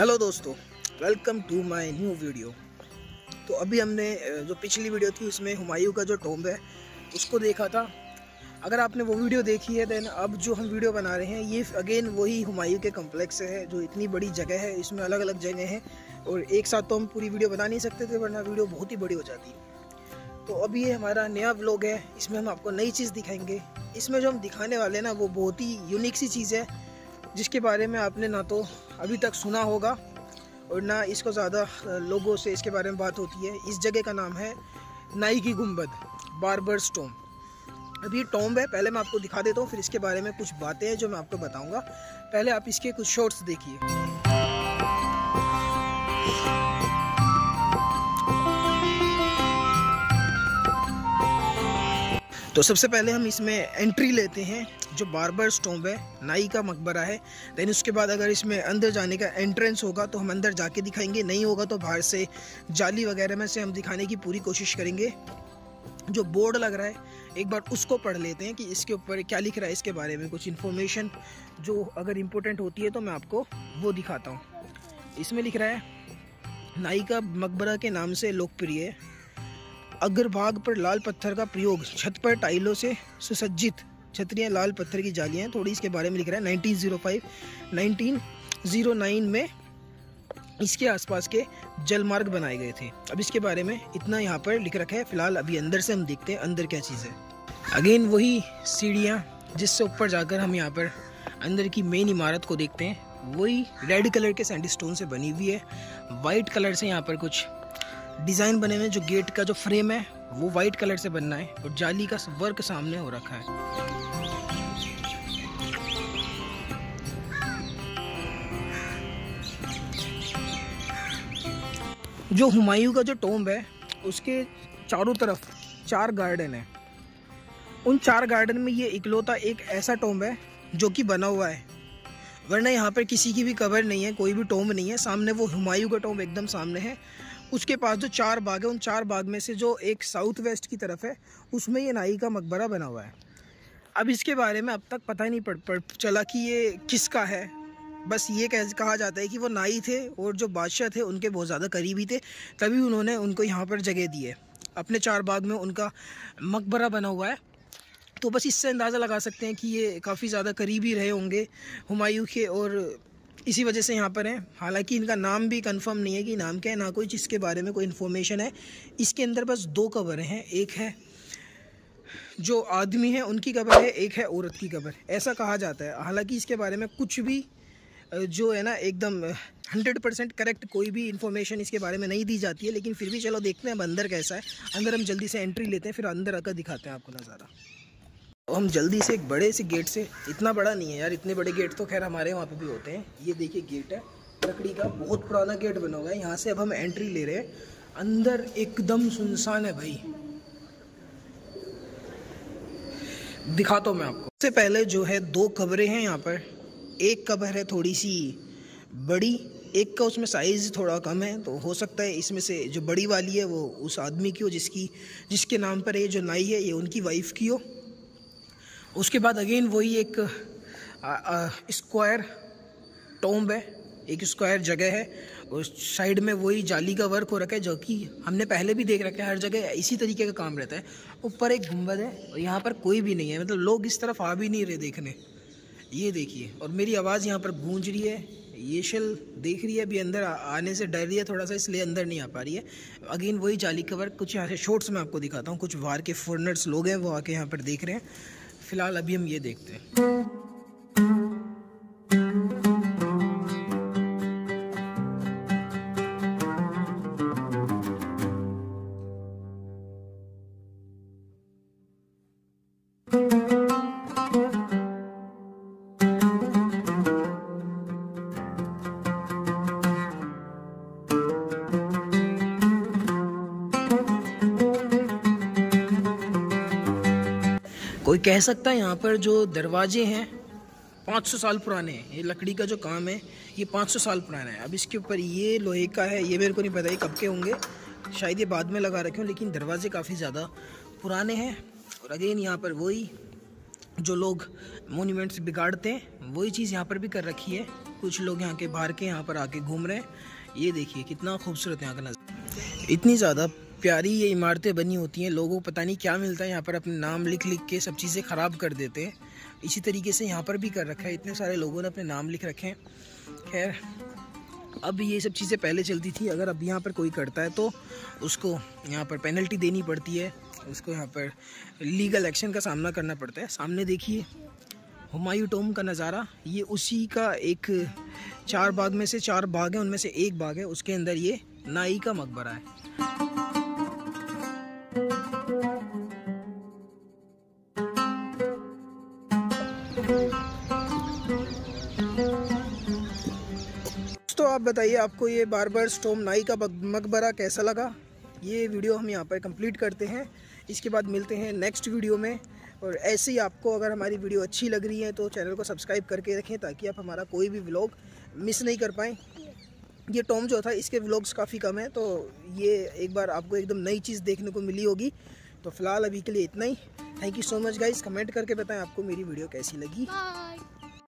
Hello दोस्तों welcome to my new video तो अभी हमने जो पिछली वीडियो थी, उसमें हुमायूं का जो टोम्ब है, उसको देखा था। अगर आपने वो वीडियो देखी है देन अब जो हम वीडियो बना रहे हैं, ये अगेन वही हुमायूं के कम्प्लेक्स है, जो इतनी बड़ी जगह है, इसमें अलग अलग जगह हैं, और एक साथ तो हम पूरी वीडियो बना नहीं सकते थे, वरना वीडियो बहुत ही बड़ी हो जाती। तो अब ये हमारा नया व्लॉग है, इसमें हम आपको नई चीज़ दिखाएँगे। इसमें जो हम दिखाने वाले हैं ना, वो बहुत ही यूनिक सी चीज़ है, जिसके बारे में आपने ना तो अभी तक सुना होगा और ना इसको ज़्यादा लोगों से इसके बारे में बात होती है। इस जगह का नाम है नाई की गुंबद बारबर्स स्टोम अभी टॉम्ब है, पहले मैं आपको दिखा देता हूँ, फिर इसके बारे में कुछ बातें हैं जो मैं आपको बताऊँगा। पहले आप इसके कुछ शॉर्ट्स देखिए। तो सबसे पहले हम इसमें एंट्री लेते हैं, जो बारबर स्टोम्ब है, नाई का मकबरा है। देन उसके बाद अगर इसमें अंदर जाने का एंट्रेंस होगा तो हम अंदर जाके दिखाएँगे। नहीं होगा तो बाहर से जाली वगैरह में से हम दिखाने की पूरी कोशिश करेंगे। जो बोर्ड लग रहा है, एक बार उसको पढ़ लेते हैं कि इसके ऊपर क्या लिख रहा है, इसके बारे में कुछ इन्फॉर्मेशन जो अगर इम्पोर्टेंट होती है तो मैं आपको वो दिखाता हूँ। इसमें लिख रहा है, नाई का मकबरा के नाम से लोकप्रिय अग्रभाग पर लाल पत्थर का प्रयोग छत पर टाइलों से सुसज्जित छतरियाँ लाल पत्थर की जालियाँ थोड़ी इसके बारे में लिख रहा है। 1905 1909 में इसके आसपास के जलमार्ग बनाए गए थे। अब इसके बारे में इतना यहाँ पर लिख रखा है। फ़िलहाल अभी अंदर से हम देखते हैं अंदर क्या चीज़ है। अगेन वही सीढ़ियाँ जिससे ऊपर जाकर हम यहाँ पर अंदर की मेन इमारत को देखते हैं। वही रेड कलर के सैंडी स्टोन से बनी हुई है। वाइट कलर से यहाँ पर कुछ डिज़ाइन बने हुए जो गेट का जो फ्रेम है, वो वाइट कलर से बनना है और जाली का वर्क सामने हो रखा है। जो हुमायूं का जो टोम्ब है, उसके चारों तरफ़ चार गार्डन है। उन चार गार्डन में ये इकलौता एक ऐसा टोम्ब है, जो कि बना हुआ है। वरना यहाँ पर किसी की भी कबर नहीं है, कोई भी टोम्ब नहीं है। सामने वो हुमायूं का टोम्ब एकदम सामने है। उसके पास जो चार बाग है, उन चार बाग में से जो एक साउथ वेस्ट की तरफ़ है, उसमें ये नाई का मकबरा बना हुआ है। अब इसके बारे में अब तक पता ही नहीं पड़ पड़, चला कि ये किसका है। बस ये कह, कहा जाता है कि वो नाई थे और जो बादशाह थे, उनके बहुत ज़्यादा करीबी थे, तभी उन्होंने उनको यहाँ पर जगह दी है। अपने चार बाग में उनका मकबरा बना हुआ है। तो बस इससे अंदाज़ा लगा सकते हैं कि ये काफ़ी ज़्यादा करीबी रहे होंगे हुमायूं के और इसी वजह से यहाँ पर हैं। हालाँकि इनका नाम भी कंफर्म नहीं है कि नाम क्या है, ना कोई जिसके बारे में कोई इन्फॉर्मेशन है। इसके अंदर बस दो कबर हैं। एक है जो आदमी है, उनकी कबर है, एक है औरत की कबर ऐसा कहा जाता है। हालाँकि इसके बारे में कुछ भी जो है ना, एकदम हंड्रेड परसेंट करेक्ट कोई भी इन्फॉर्मेशन इसके बारे में नहीं दी जाती है। लेकिन फिर भी चलो देखते हैं अंदर कैसा है। अंदर हम जल्दी से एंट्री लेते हैं, फिर अंदर आकर दिखाते हैं आपको नज़ारा। तो हम जल्दी से एक बड़े से गेट से, इतना बड़ा नहीं है यार, इतने बड़े गेट तो खैर हमारे वहाँ पे भी होते हैं। ये देखिए गेट है, लकड़ी का बहुत पुराना गेट बना हुआ है। यहाँ से अब हम एंट्री ले रहे हैं। अंदर एकदम सुनसान है भाई। दिखाता हूँ मैं आपको। सबसे पहले जो है दो कब्रें हैं यहाँ पर। एक कब्र है थोड़ी सी बड़ी, एक का उसमें साइज़ थोड़ा कम है तो हो सकता है इसमें से जो बड़ी वाली है वो उस आदमी की हो, जिसकी, जिसके नाम पर ये जो नाई है, ये उनकी वाइफ की हो। उसके बाद अगेन वही एक स्क्वायर टोम्ब है, एक स्क्वायर जगह है उस साइड में वही जाली का वर्क हो रखा है जो कि हमने पहले भी देख रखा है, हर जगह इसी तरीके का काम रहता है। ऊपर एक गुंबद है, और यहाँ पर कोई भी नहीं है मतलब लोग इस तरफ़ आ भी नहीं रहे देखने। ये देखिए, और मेरी आवाज़ यहाँ पर गूंज रही है, ये शल देख रही है, अभी अंदर आने से डर रही है, थोड़ा सा इसलिए अंदर नहीं आ पा रही है। अगेन वही जाली कवर कुछ यहाँ से शॉर्ट्स में आपको दिखाता हूँ, कुछ बाहर के फॉरनर्स लोग हैं, वो आके यहाँ पर देख रहे हैं। फ़िलहाल अभी हम ये देखते हैं कोई कह सकता है यहाँ पर जो दरवाजे हैं 500 साल पुराने हैं। ये लकड़ी का जो काम है, ये 500 साल पुराना है। अब इसके ऊपर ये लोहे का है, ये मेरे को नहीं पता ये कब के होंगे। शायद ये बाद में लगा रखे हो, लेकिन दरवाजे काफ़ी ज़्यादा पुराने हैं। और अगेन यहाँ पर वही जो लोग मोन्यूमेंट्स बिगाड़ते हैं, वही चीज़ यहाँ पर भी कर रखी है। कुछ लोग यहाँ के बाहर के, यहाँ पर आके घूम रहे हैं। ये देखिए कितना खूबसूरत यहाँ का नज़र। इतनी ज़्यादा प्यारी ये इमारतें बनी होती हैं, लोगों को पता नहीं क्या मिलता है, यहाँ पर अपने नाम लिख लिख के सब चीज़ें ख़राब कर देते हैं। इसी तरीके से यहाँ पर भी कर रखा है, इतने सारे लोगों ने अपने नाम लिख रखे हैं। खैर, अब ये सब चीज़ें पहले चलती थी, अगर अब यहाँ पर कोई करता है तो उसको यहाँ पर पेनल्टी देनी पड़ती है, उसको यहाँ पर लीगल एक्शन का सामना करना पड़ता है। सामने देखिए हुमायूं टोम का नज़ारा, ये उसी का एक चार बाग में से चार बाग हैं, उनमें से एक बाग है, उसके अंदर ये नाई का मकबरा है। आप बताइए, आपको ये बार बार स्टोम नाई का मकबरा कैसा लगा? ये वीडियो हम यहाँ पर कंप्लीट करते हैं। इसके बाद मिलते हैं नेक्स्ट वीडियो में। और ऐसे ही आपको अगर हमारी वीडियो अच्छी लग रही है तो चैनल को सब्सक्राइब करके रखें, ताकि आप हमारा कोई भी व्लॉग मिस नहीं कर पाएँ। ये टॉम जो था, इसके व्लॉग्स काफ़ी कम हैं तो ये एक बार आपको एकदम नई चीज़ देखने को मिली होगी। तो फ़िलहाल अभी के लिए इतना ही। Thank you so much guys comment करके बताएँ आपको मेरी वीडियो कैसी लगी।